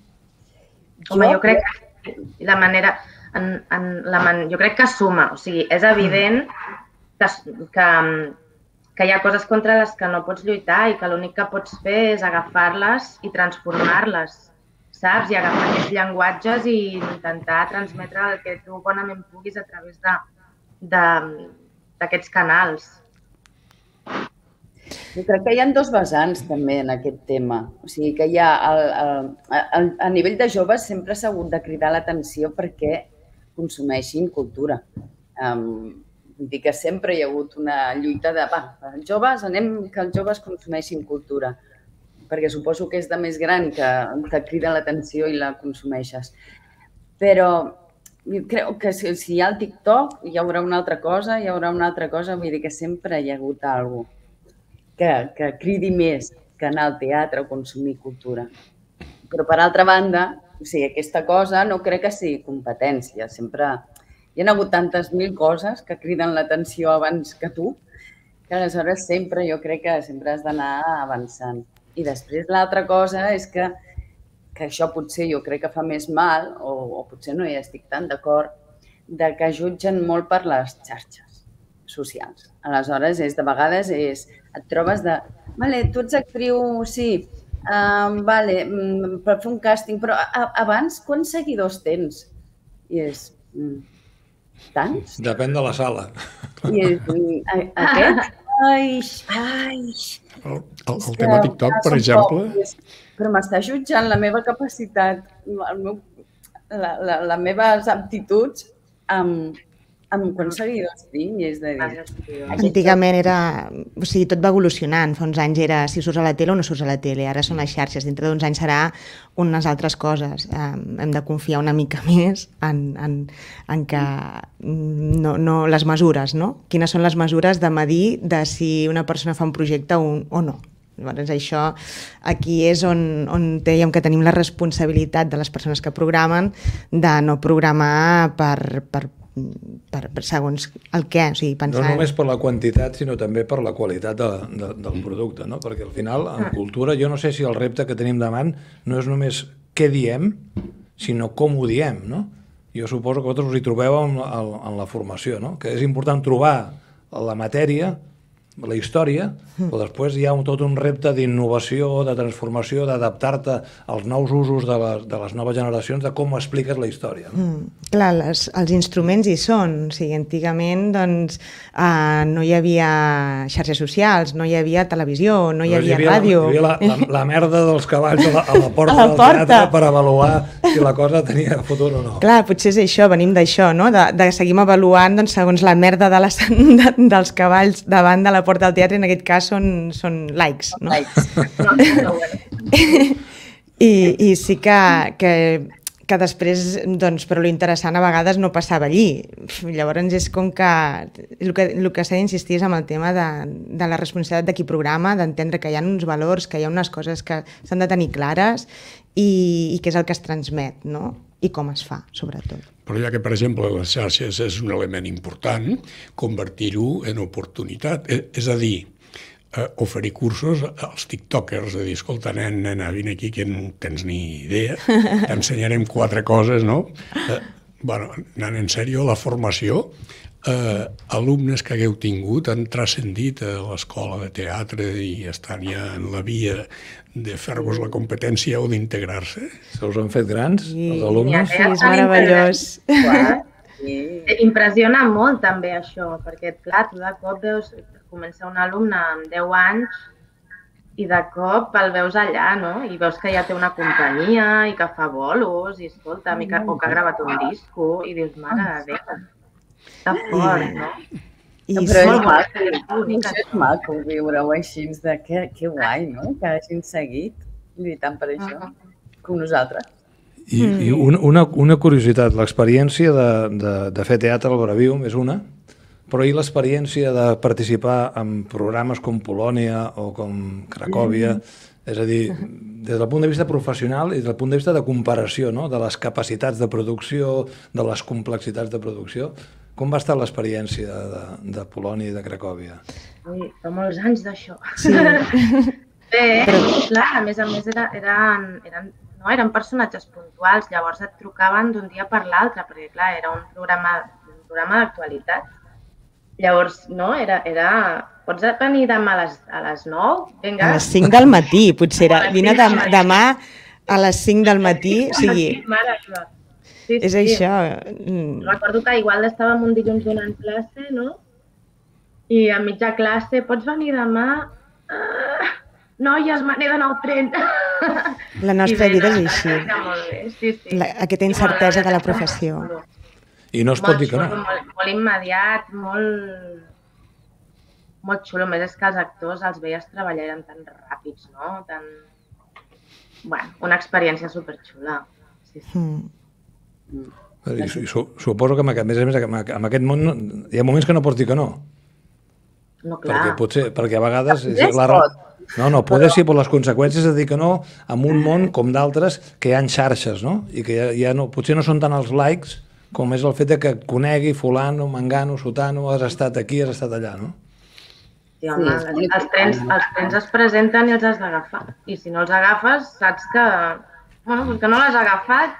[SPEAKER 5] Home, jo crec que la manera, en, en la man, jo crec que suma, o sigui, és evident que, que, que hi ha coses contra les que no pots lluitar i que l'únic que pots fer és agafar-les i transformar-les, saps? I agafar aquests llenguatges i intentar transmetre el que tu bonament puguis a través de de- d'aquests canals.
[SPEAKER 4] Jo crec que hi ha dos vessants també en aquest tema. O sigui que hi ha el, el, el, a nivell de joves sempre s'ha hagut de cridar l'atenció perquè consumeixin cultura. Um, vull dir que sempre hi ha hagut una lluita de, va, els joves, anem que els joves consumeixin cultura, perquè suposo que és de més gran que, que crida l'atenció i la consumeixes. Però crec que si, si hi ha el TikTok hi haurà una altra cosa, hi haurà una altra cosa, vull dir que sempre hi ha hagut alguna que, que cridi més que anar al teatre o consumir cultura. Però, per altra banda, o sigui, aquesta cosa no crec que sigui competència. Sempre hi ha hagut tantes mil coses que criden l'atenció abans que tu, que aleshores sempre jo crec que sempre has d'anar avançant. I després l'altra cosa és que, que això potser jo crec que fa més mal, o, o potser no hi estic tan d'acord, de que jutgen molt per les xarxes socials. Aleshores, és, de vegades és, et trobes de, vale, tu ets actriu, sí, um, vale, mm, per fer un càsting, però a, abans quants seguidors tens? I és, mm, tants?
[SPEAKER 2] Depèn de la sala.
[SPEAKER 4] I és, mm, a- aquest? Ai, ai,
[SPEAKER 6] El, el, el
[SPEAKER 4] que,
[SPEAKER 6] tema TikTok, per exemple,
[SPEAKER 4] pocs, Però m'està jutjant la meva capacitat, el meu, la, la, les meves aptituds amb, amb quants seguidors tinc. I és de dir,
[SPEAKER 3] Antigament era... O sigui, tot va evolucionant. Fa uns anys era si surts a la tele o no surts a la tele. Ara són les xarxes. Dintre d'uns anys serà unes altres coses. Hem de confiar una mica més en, en, en que no, no, les mesures, no? Quines són les mesures de medir de si una persona fa un projecte o, o no. Llavors, això aquí és on, on dèiem que tenim la responsabilitat de les persones que programen de no programar per, per, per, per segons el què, o sigui,
[SPEAKER 2] No
[SPEAKER 3] pensar...
[SPEAKER 2] només per la quantitat, sinó també per la qualitat de, de, del producte, no? Perquè al final, en cultura, jo no sé si el repte que tenim davant no és només què diem, sinó com ho diem, no? Jo suposo que vosaltres us hi trobeu en, en, en la formació, no? Que és important trobar la matèria, la història, però després hi ha un, tot un repte d'innovació, de transformació, d'adaptar-te als nous usos de les, de les noves generacions, de com expliques la història. No?
[SPEAKER 3] Mm, clar, les, els instruments hi són. O sigui, antigament doncs, uh, no hi havia xarxes socials, no hi havia televisió, no hi havia, ràdio.
[SPEAKER 2] La, hi havia la, la, la merda dels cavalls a la, a la porta
[SPEAKER 3] A la
[SPEAKER 2] del
[SPEAKER 3] porta.
[SPEAKER 2] teatre per avaluar si la cosa tenia futur o no.
[SPEAKER 3] Clar, potser és això, venim d'això, no? De, de seguim avaluant doncs, segons la merda de les, de, dels cavalls davant de la porta del teatre, en aquest cas són, són likes, no? I, i sí que, que, que després, doncs, però lo interessant a vegades no passava allí. Llavors és com que el que, el que s'ha d'insistir és amb el tema de, de la responsabilitat de qui programa, d'entendre que hi ha uns valors, que hi ha unes coses que s'han de tenir clares i, i què és el que es transmet, no? I com es fa, sobretot.
[SPEAKER 6] Però ja que, per exemple, les xarxes és un element important, convertir-ho en oportunitat. Eh, és a dir, eh, oferir cursos als tiktokers, de dir, escolta, nen, nena, vine aquí que no tens ni idea, t'ensenyarem quatre coses, no? Eh, bueno, anant en sèrio, la formació eh, alumnes que hagueu tingut han transcendit a l'escola de teatre i estan ja en la via de fer-vos la competència o d'integrar-se?
[SPEAKER 2] Se us han fet grans,
[SPEAKER 3] Sí.
[SPEAKER 2] els alumnes?
[SPEAKER 3] Sí, és meravellós.
[SPEAKER 4] Sí.
[SPEAKER 5] Impressiona molt també això, perquè clar, tu de cop veus, comença un alumne amb 10 anys i de cop el veus allà, no? I veus que ja té una companyia i que fa bolos i escolta, i que, o que ha gravat un disco i dius, mare de Déu, està fort, no?
[SPEAKER 3] I
[SPEAKER 4] No,
[SPEAKER 3] sí,
[SPEAKER 4] però és
[SPEAKER 5] molt
[SPEAKER 4] maco,
[SPEAKER 5] bonic.
[SPEAKER 4] això és maco viure-ho així, de que, que guai, no? Que hagin seguit lluitant per això, com nosaltres.
[SPEAKER 2] I, i una, una, una curiositat, l'experiència de, de, de fer teatre al Bravium és una, però i l'experiència de participar en programes com Polònia o com Cracòvia, és a dir, des del punt de vista professional i des del punt de vista de comparació, no? de les capacitats de producció, de les complexitats de producció, com va estar l'experiència de, de Polònia i de Cracòvia?
[SPEAKER 5] Ui, fa molts anys d'això.
[SPEAKER 3] Sí.
[SPEAKER 5] Bé, clar, a més a més era, eren, eren, no, eren personatges puntuals, llavors et trucaven d'un dia per l'altre, perquè clar, era un programa, un programa d'actualitat. Llavors, no, era, era... Pots venir demà a les, a les 9? Vinga.
[SPEAKER 3] A les 5 del matí, potser era. Vine
[SPEAKER 5] cinc del
[SPEAKER 3] dem
[SPEAKER 5] matí.
[SPEAKER 3] demà a les 5 del matí, o sigui,
[SPEAKER 5] Mare. Sí,
[SPEAKER 3] és això. Mm.
[SPEAKER 5] Recordo que igual estàvem un dilluns donant classe, no? I a mitja classe, pots venir demà? Ah, noies, me n'he d'anar al tren.
[SPEAKER 3] La nostra
[SPEAKER 5] I
[SPEAKER 3] vida és així.
[SPEAKER 5] Molt bé, sí, sí.
[SPEAKER 3] La, aquesta incertesa de la professió.
[SPEAKER 2] I no es pot dir que
[SPEAKER 5] Molt
[SPEAKER 2] no.
[SPEAKER 5] Molt, molt immediat, molt, molt xulo. Més, és que els actors els veies treballar eren tan ràpids, no? Tan... Bueno, una experiència superxula. Sí, sí.
[SPEAKER 3] Mm.
[SPEAKER 2] I, su- i su, suposo que, amb, aquest- a més a més, amb, aquest món no, hi ha moments que no pots dir que no.
[SPEAKER 5] No, clar.
[SPEAKER 2] Perquè potser, perquè a vegades...
[SPEAKER 4] Es
[SPEAKER 2] la,
[SPEAKER 4] pot.
[SPEAKER 2] no, no, poder sí, però les conseqüències de dir que no amb un món com d'altres que hi ha xarxes, no? I que ja, ja no, potser no són tant els likes com és el fet de que et conegui fulano, mangano, sotano, has estat aquí, has estat allà, no?
[SPEAKER 5] Sí, home,
[SPEAKER 4] Sí,
[SPEAKER 5] els, els, trens, els trens es presenten i els has d'agafar. I si no els agafes, saps que... Bueno, doncs que no l'has agafat.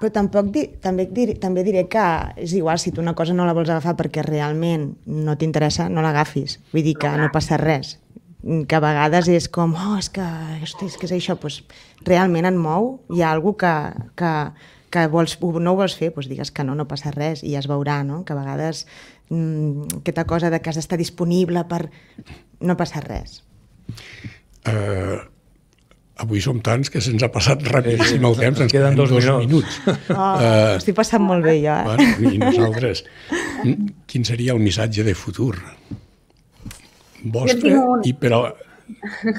[SPEAKER 3] Però tampoc di, també, et diré, també diré que és igual, si tu una cosa no la vols agafar perquè realment no t'interessa, no l'agafis. Vull dir que no passa res. Que a vegades és com, oh, és que, hosti, és, que és això, pues, realment et mou, hi ha alguna que, que, que vols, no ho vols fer, doncs digues que no, no passa res i ja es veurà, no? Que a vegades mm, aquesta cosa de que has d'estar disponible per... no passa res.
[SPEAKER 6] Eh, avui som tants que se'ns ha passat rapidíssim el temps, ens
[SPEAKER 2] Queden dos
[SPEAKER 6] dos,
[SPEAKER 2] minuts.
[SPEAKER 6] minuts.
[SPEAKER 3] Oh,
[SPEAKER 6] Eh,
[SPEAKER 3] estic passant molt bé jo, eh?
[SPEAKER 6] Bueno, I nosaltres, quin seria el missatge de futur? Vostre i per a...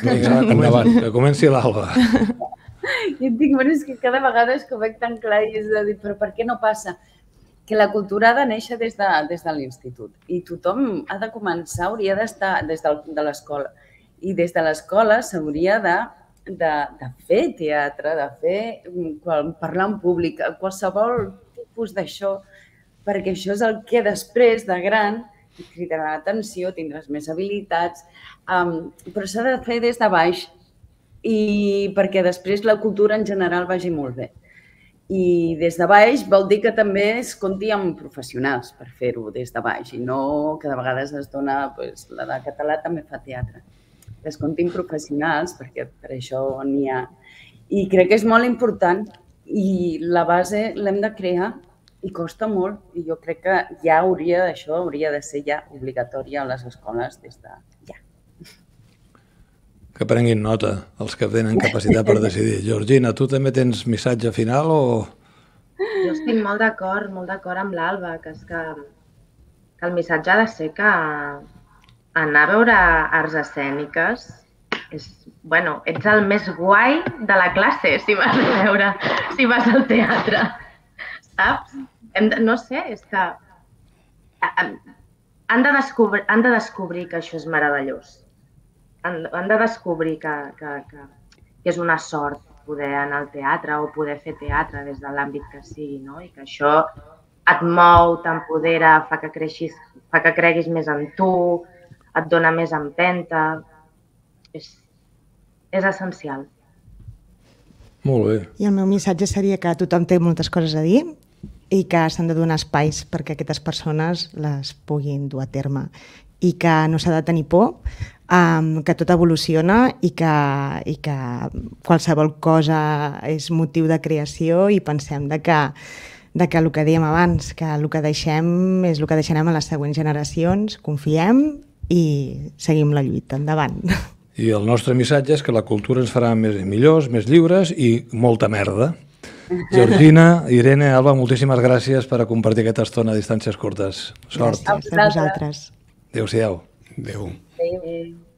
[SPEAKER 2] Vinga, va, comenci, que comenci l'Alba.
[SPEAKER 4] Jo et dic, bueno, és que cada vegada és que ho veig tan clar i és de dir, però per què no passa? Que la cultura ha de néixer des de, des de l'institut i tothom ha de començar, hauria d'estar des del, de l'escola. I des de l'escola s'hauria de, de, de fer teatre, de fer qual, parlar en públic, qualsevol tipus d'això, perquè això és el que després, de gran, et cridarà l'atenció, tindràs més habilitats, um, però s'ha de fer des de baix i perquè després la cultura en general vagi molt bé. I des de baix vol dir que també es compti amb professionals per fer-ho des de baix i no que de vegades es dona, doncs, la de català també fa teatre. Que es comptin professionals perquè per això n'hi ha. I crec que és molt important i la base l'hem de crear i costa molt i jo crec que ja hauria d'això, hauria de ser ja obligatòria a les escoles des de ja.
[SPEAKER 2] Que prenguin nota els que tenen capacitat per decidir. Georgina, tu també tens missatge final o...
[SPEAKER 5] Jo estic molt d'acord, molt d'acord amb l'Alba, que és que, que el missatge ha de ser que anar a veure arts escèniques és, bueno, ets el més guai de la classe si vas a veure, si vas al teatre, saps? Hem de, no sé, és que han de, descobrir, han de descobrir que això és meravellós. Han, han de descobrir que, que, que, que és una sort poder anar al teatre o poder fer teatre des de l'àmbit que sigui, no? I que això et mou, t'empodera, fa que creixis, fa que creguis més en tu, et dona més empenta. És, és essencial.
[SPEAKER 2] Molt bé.
[SPEAKER 3] I el meu missatge seria que tothom té moltes coses a dir i que s'han de donar espais perquè aquestes persones les puguin dur a terme i que no s'ha de tenir por, um, que tot evoluciona i que, i que qualsevol cosa és motiu de creació i pensem de que, de que el que dèiem abans, que el que deixem és el que deixarem a les següents generacions, confiem i seguim la lluita endavant.
[SPEAKER 2] I el nostre missatge és que la cultura ens farà més millors, més lliures i molta merda. Georgina, Irene, Alba, moltíssimes gràcies per a compartir aquesta estona a distàncies curtes. Sort.
[SPEAKER 3] Gràcies a vosaltres.
[SPEAKER 2] Adéu-siau.
[SPEAKER 6] Adéu.
[SPEAKER 4] Adéu.